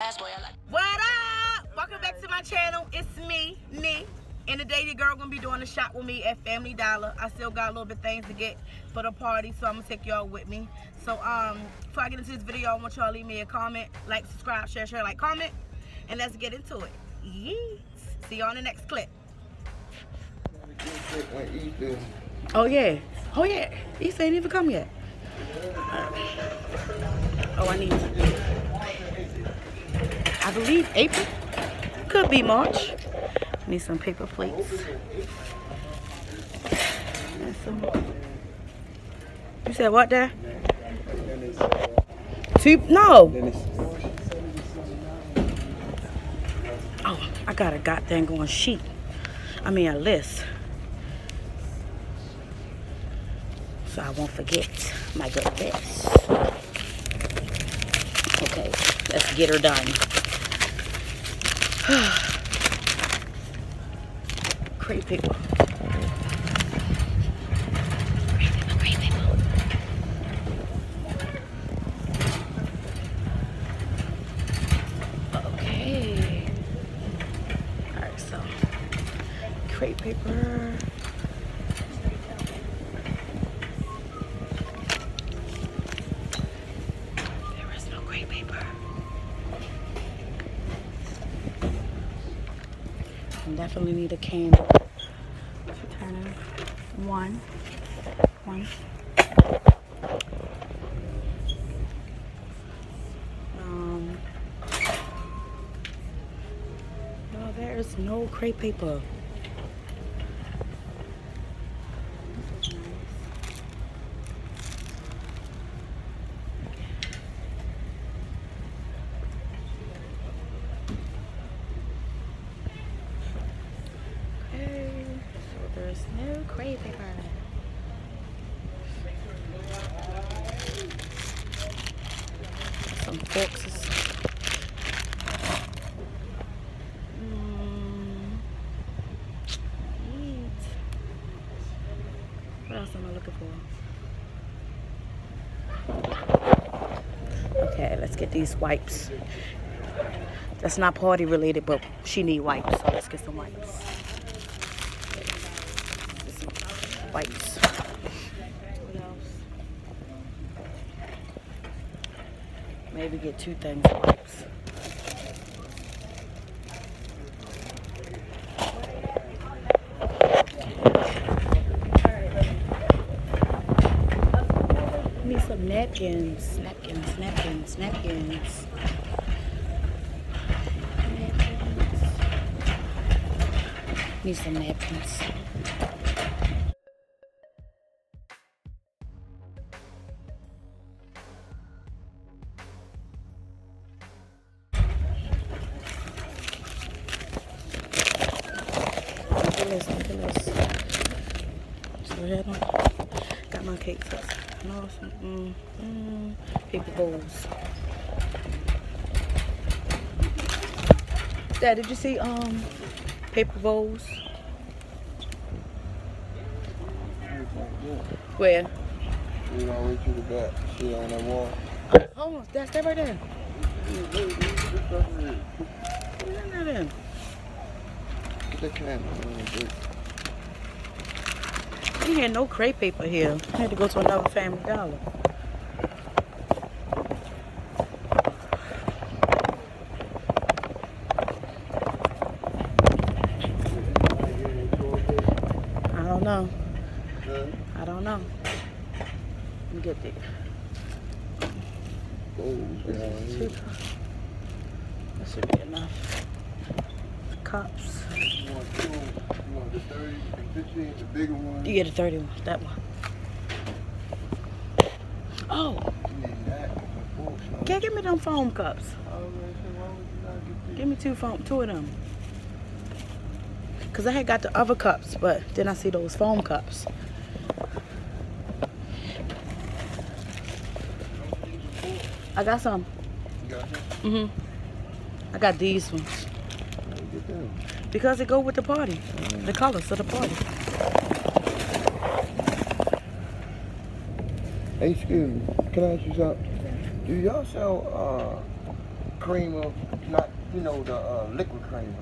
What up? Welcome back to my channel. It's me, Nee. And today the girl gonna be doing a shop with me at Family Dollar. I still got a little bit things to get for the party, so I'm gonna take y'all with me. So um, before I get into this video, I want y'all to leave me a comment, like, subscribe, share, share, like, comment, and let's get into it. Yeet. See you on the next clip. Oh yeah. Oh yeah. East ain't even come yet. Oh, I need. I believe April. Could be March. Need some paper plates. And some. You said what there? Two? No. Oh, I got a goddamn going sheet. I mean a list. So I won't forget my good list. Okay, let's get her done. Crepe paper. Crepe paper. Okay. Alright, so crepe paper. There is no crepe paper. I definitely need a candle. Turn it. One. One. Um. No, there is no crepe paper. This is nice. Okay, so there's no crepe paper. Some boxes. Mm. What else am I looking for? Okay, let's get these wipes. That's not party related, but she need wipes, so let's get some wipes. Some wipes. What else? Maybe get two things of wipes. Need some napkins, napkins, napkins, napkins. Need some napkins. My cakes up. No, some mm, mm, paper bowls. Dad, did you see um paper bowls? Where? You know, way to the back. Shit on that wall. Oh, that's that right there. Then. Get that camera. We had no crepe paper here. I had to go to another Family Dollar. I don't know. I don't know. Let me get the Oh. That should be enough. Cups. You want two? You want the 30, the 15, the bigger one? You get a 31. That one. Oh, You need that. the forks, no? can give me them foam cups. I was gonna say, why would you not get these? Give me two foam, two of them. Cause I had got the other cups, but then I see those foam cups. I got some. You got them? Mhm. I got these ones How you get them? because they go with the party, the colors of the party. Hey, excuse me. Can I ask you something? Do y'all sell uh creamer, not you know the uh, liquid creamer.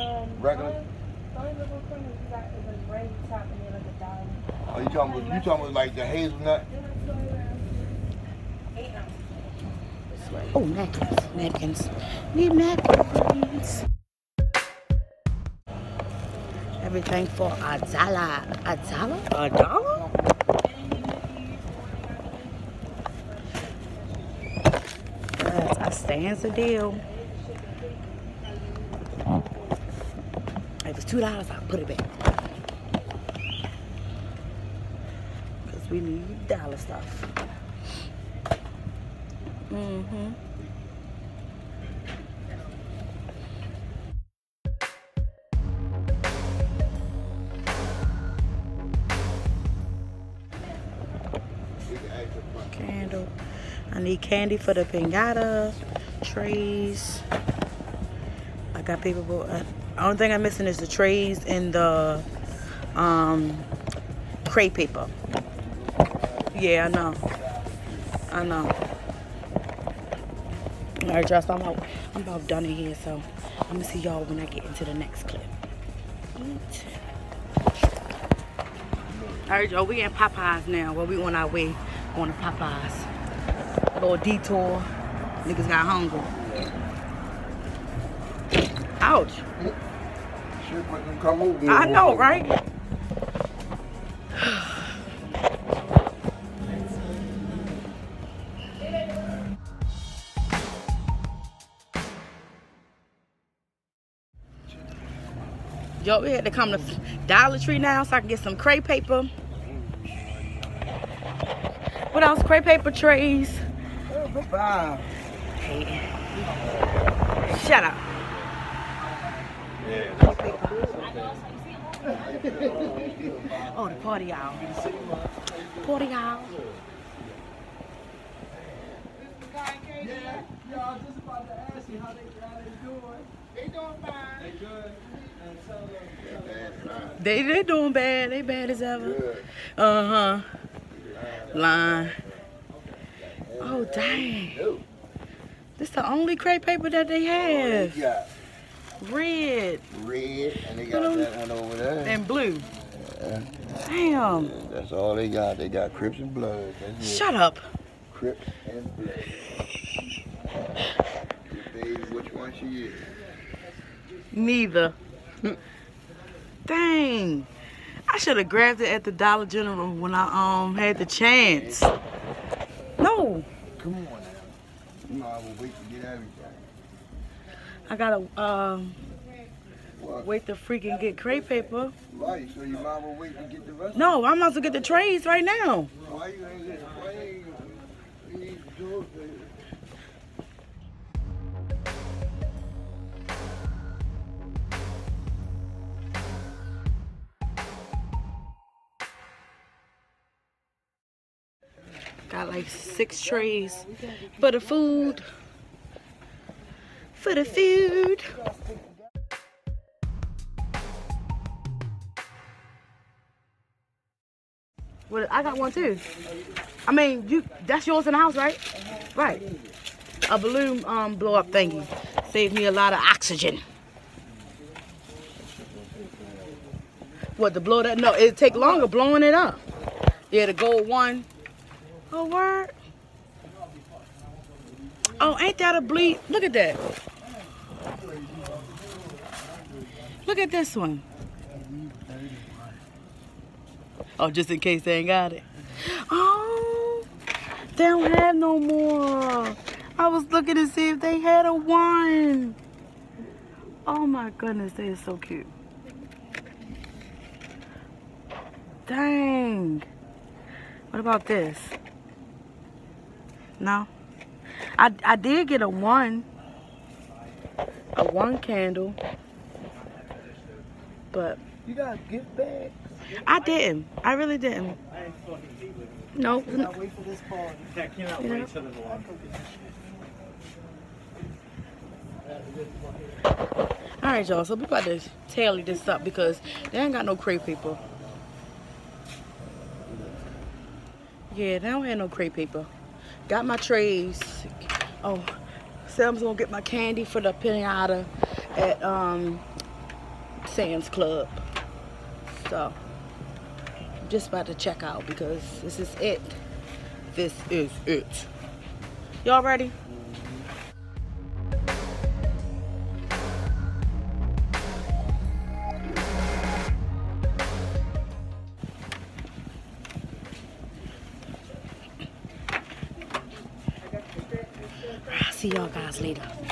Um, Regular? The only, the only cream you got is a gray top and then like a dollar. Oh, you talking about you talking about like the hazelnut? Then it's only around eight ounces. Oh, napkins, napkins. Need napkins. Everything for a dollar. A dollar? A dollar? Yes, that stands a deal. If it's two dollars, I'll put it back. Cause we need dollar stuff. Mm-hmm. Candle. I need candy for the pinata trays. I got paper board. Uh, only thing I'm missing is the trays and the um crepe paper. Yeah, I know. I know. Alright, y'all, so I'm about, I'm about done in here, so I'm gonna see y'all when I get into the next clip. Eat. Alright, y'all, we in Popeyes now. Well, we on our way going to Popeyes. A little detour. Niggas got hungry. Ouch. Shit, them come over. I know, right? Yo, we had to come to Dollar Tree now so I can get some crepe paper. What else? Crepe paper trays. Five. Shut up. Oh, the party owl. Party owl. Yeah, yeah, I was just about to ask you how they, how they doing. They doing fine. They good. And tell them, tell them. They they doing bad. They bad as ever. Uh huh. Line. Oh dang. This the only crepe paper that they have. Oh, red red and they got that one over there. and blue. Damn. That's all they got. They got Crips and Bloods. It. Shut up. Crips and Bloods. Baby, which one she is? Neither. I should have grabbed it at the Dollar General when I um had the chance. No. Come on now. You might as well wait to get everything. I gotta um What? wait to freaking get crepe paper. Right, so you might well wait to get the rest. No, I'm about to get the trays right now. Why you ain't get you Got like six trays for the food. For the food. Well, I got one too. I mean, you that's yours in the house, right? Right. A balloon um blow up thingy. Saved me a lot of oxygen. What to blow that? No, it take longer blowing it up. Yeah, the gold one. Oh, word. Oh, ain't that a bleed? Look at that. Look at this one. Oh, just in case they ain't got it. Oh, they don't have no more. I was looking to see if they had a one. Oh my goodness, they are so cute. Dang. What about this? No. I I did get a one. A one candle. But You got gift bags? I didn't. I really didn't. I ain't fucking either. Nope. Cannot wait for this party. I cannot Yeah. wait till the party. All right, y'all. So we about to tally this up because they ain't got no crepe paper. Yeah, they don't have no crepe paper. Got my trays. Oh, Sam's gonna get my candy for the pinata at um, Sam's Club. So, I'm just about to check out because this is it. This is it. Y'all ready? See y'all guys later.